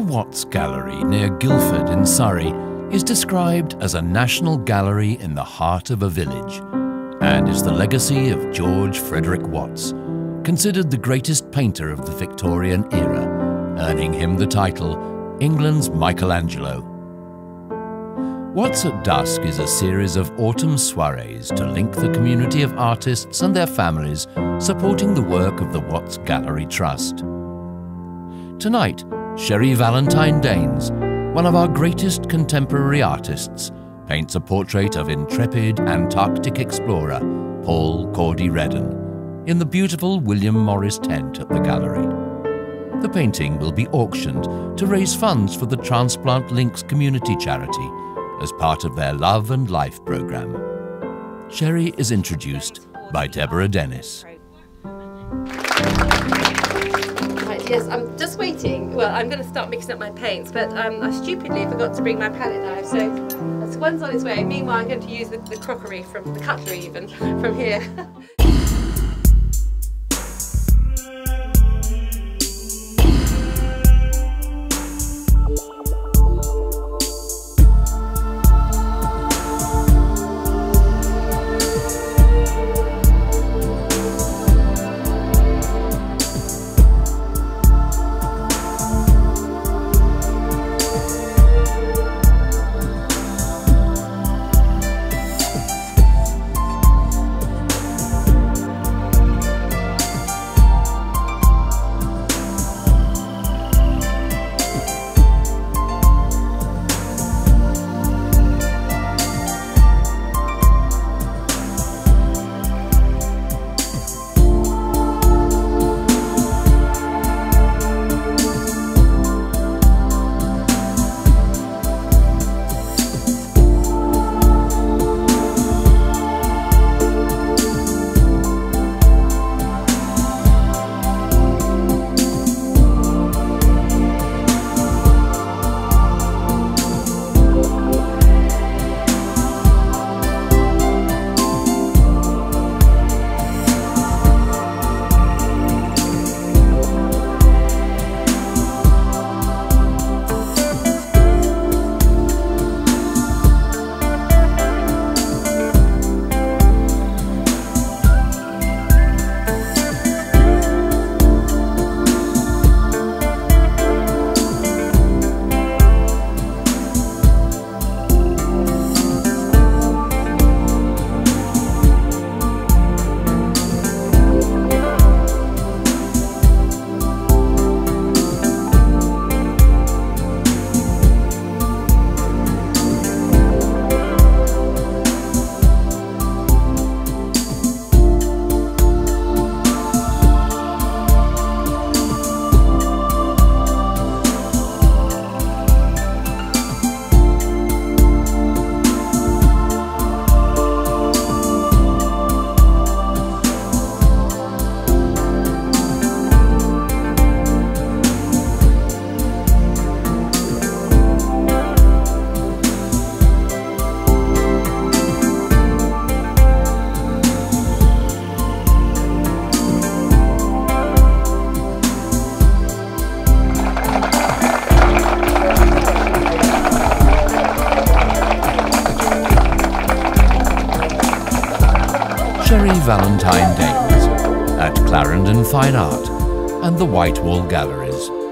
Watts Gallery near Guildford in Surrey is described as a national gallery in the heart of a village and is the legacy of George Frederick Watts, considered the greatest painter of the Victorian era, earning him the title England's Michelangelo. Watts at Dusk is a series of autumn soirees to link the community of artists and their families supporting the work of the Watts Gallery Trust. Tonight, Sherree Valentine Daines, one of our greatest contemporary artists, paints a portrait of intrepid Antarctic explorer Paul Cordy Redden in the beautiful William Morris tent at the gallery. The painting will be auctioned to raise funds for the Transplant Links community charity as part of their Love and Life programme. Sherree is introduced by Deborah Dennis. Yes, I'm just waiting. Well, I'm going to start mixing up my paints, but um, I stupidly forgot to bring my palette knife, so, one's on its way. Meanwhile, I'm going to use the, the crockery from the cutlery even from here. Valentine Daines at Clarendon Fine Art and the Whitewall Gallery.